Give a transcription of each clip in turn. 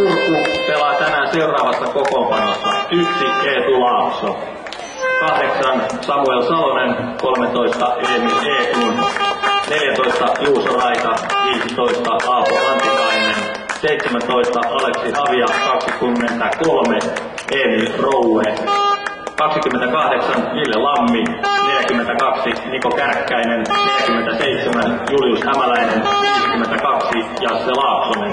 Turku pelaa tänään seuraavassa kokoonpanossa. Yksi Eetu Laakso. Kahdeksan Samuel Salonen, 13 Emil Eetun, 14 Juuso Raita, 15 Aapo Antikainen, 17 Aleksi Havia, 23 Emil Roue, 28 Ville Lammi, 42 Niko Kärkkäinen, 47 Julius Hämäläinen, 52 Jasse Laaksonen,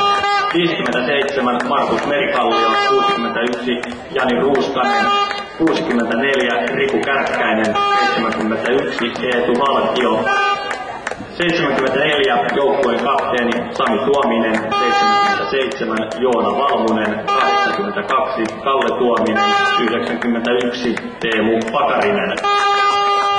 57 Markus Merikallio, 61 Jani Ruuskanen, 64 Riku Kärkkäinen, 71 Eetu Valkio, 74 joukkueen kapteeni Sami Tuominen, 77 Joona Valmunen, 82 Kalle Tuominen, 91 Teemu Pakarinen.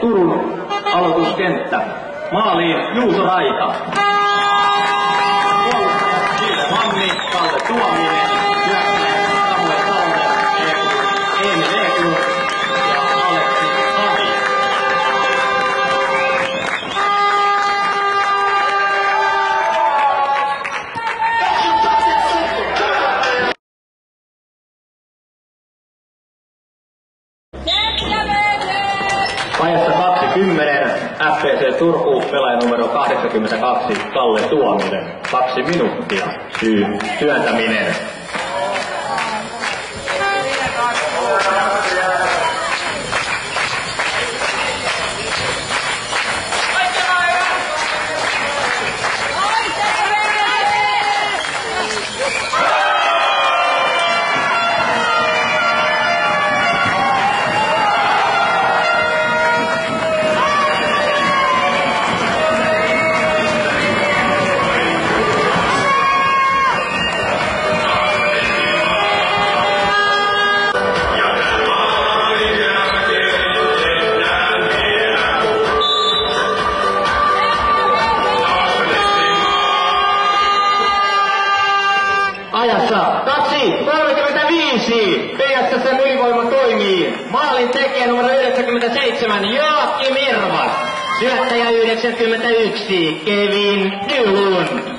Turun aloituskenttä. Maaliin Juuso Raita. Puolustajat Ville Mammi, Kalle Tuominen, hyökkäjät Vajassa 20, FPC Turku, pelaaja numero 82, Kalle Tuominen. Kaksi minuuttia, syy työntäminen. Ajassa 2.35. PSS ylivoima toimii. Maalin tekijä numero 97 Jaakki Mirvas. Syöttäjä 91 Kevin Nylund.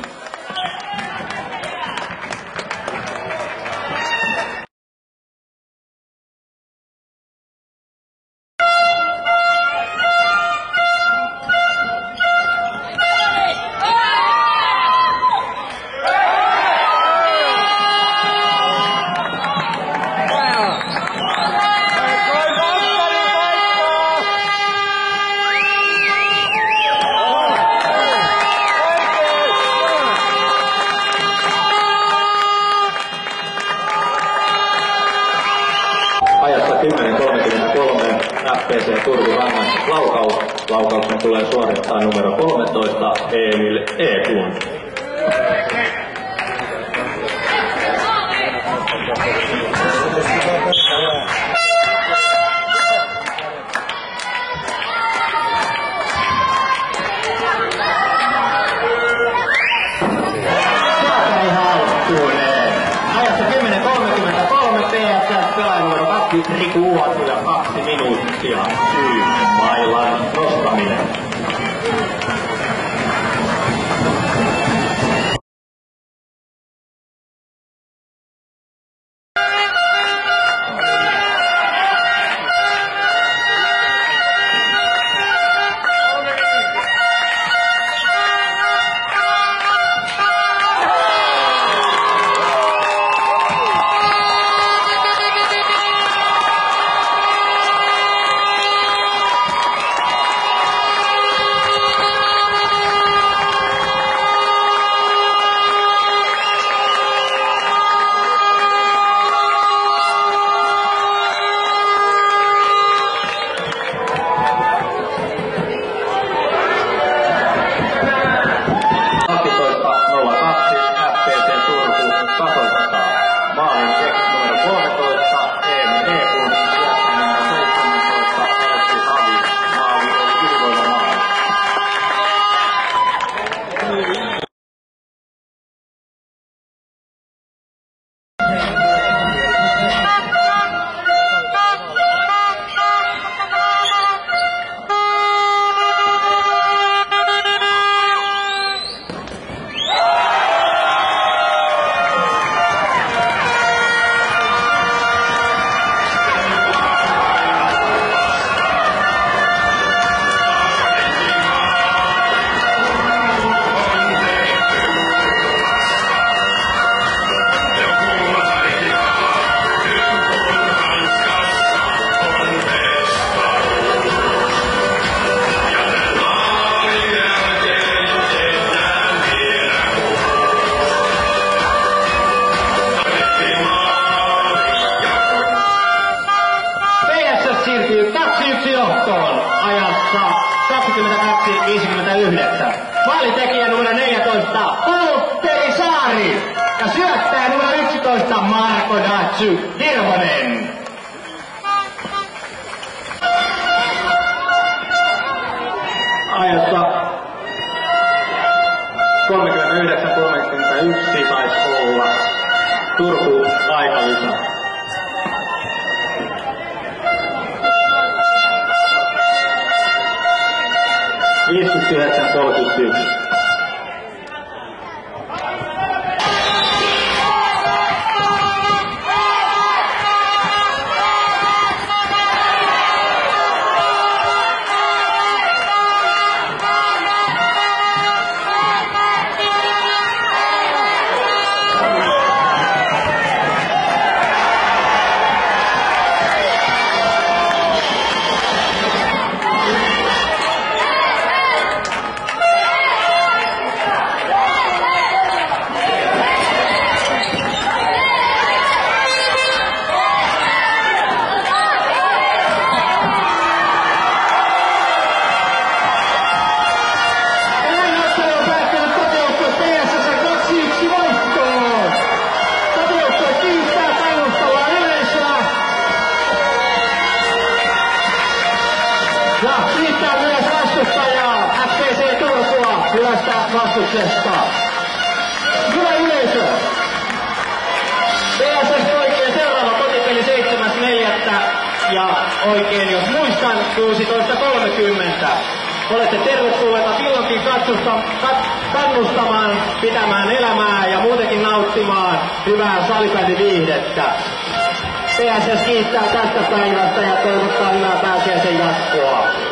FPC Turku rangaistus laukaus. Laukauksen tulee suorittaa numero 13 Emil Eklund. Sakari Halttunen. 13 Marko Datsy Hirvonen. Ajassa 39-31 taisi olla Turku. Viisikymmentäyhdeksän kolmekymmentäyksi. Näin vastuksesta. Hyvä yleisö. PSS oikein seuraava kotipeli 7.4. Ja oikein, jos muistan, 16.30. Olette tervetulleita silloinkin katsosta, kat, kannustamaan, pitämään elämää ja muutenkin nauttimaan hyvää salibändiviihdettä. PSS kiittää tästä päivästä ja toivottaa hyvää pääsiäisen jatkoa.